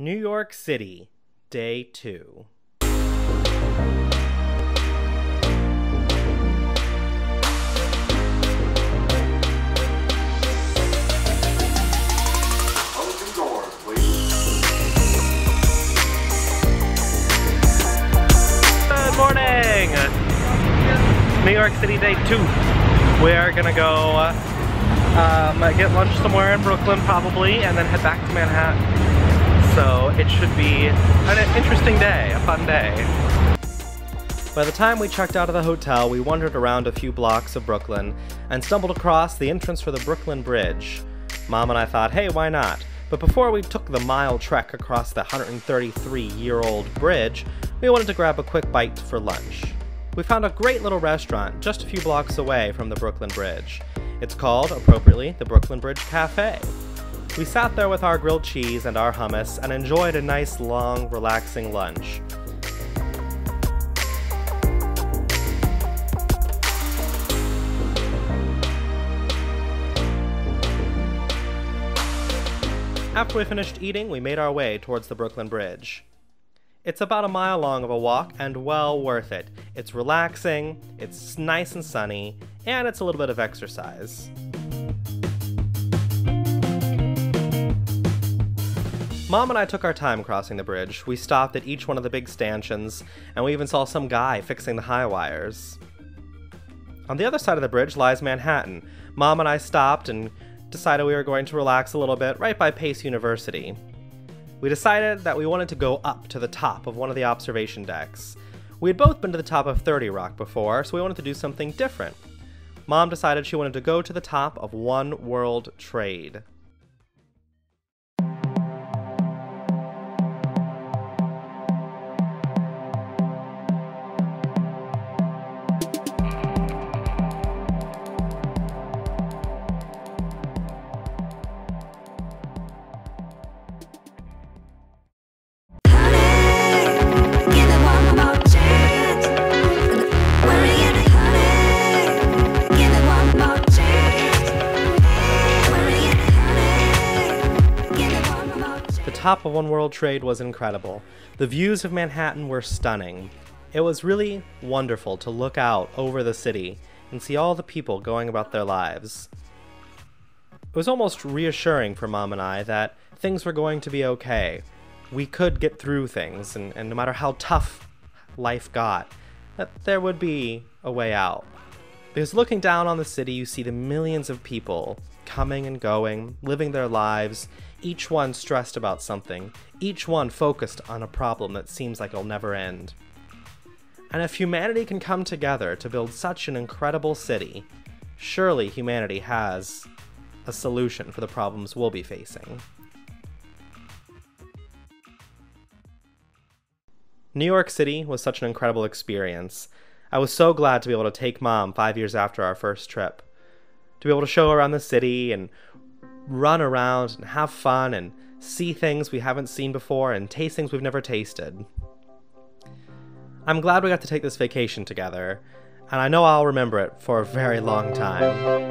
New York City, Day 2. Open doors, please. Good morning! New York City, Day 2. We are gonna go uh, um, get lunch somewhere in Brooklyn, probably, and then head back to Manhattan. So it should be an interesting day, a fun day. By the time we checked out of the hotel, we wandered around a few blocks of Brooklyn and stumbled across the entrance for the Brooklyn Bridge. Mom and I thought, hey, why not? But before we took the mile trek across the 133 year old bridge, we wanted to grab a quick bite for lunch. We found a great little restaurant just a few blocks away from the Brooklyn Bridge. It's called, appropriately, the Brooklyn Bridge Cafe. We sat there with our grilled cheese and our hummus and enjoyed a nice, long, relaxing lunch. After we finished eating, we made our way towards the Brooklyn Bridge. It's about a mile long of a walk and well worth it. It's relaxing, it's nice and sunny, and it's a little bit of exercise. Mom and I took our time crossing the bridge. We stopped at each one of the big stanchions, and we even saw some guy fixing the high wires. On the other side of the bridge lies Manhattan. Mom and I stopped and decided we were going to relax a little bit right by Pace University. We decided that we wanted to go up to the top of one of the observation decks. We had both been to the top of 30 Rock before, so we wanted to do something different. Mom decided she wanted to go to the top of One World Trade. Top of One World Trade was incredible. The views of Manhattan were stunning. It was really wonderful to look out over the city and see all the people going about their lives. It was almost reassuring for Mom and I that things were going to be okay. We could get through things, and, and no matter how tough life got, that there would be a way out. Because looking down on the city, you see the millions of people coming and going, living their lives, each one stressed about something, each one focused on a problem that seems like it'll never end. And if humanity can come together to build such an incredible city, surely humanity has a solution for the problems we'll be facing. New York City was such an incredible experience. I was so glad to be able to take mom five years after our first trip. To be able to show around the city and run around and have fun and see things we haven't seen before and taste things we've never tasted. I'm glad we got to take this vacation together, and I know I'll remember it for a very long time.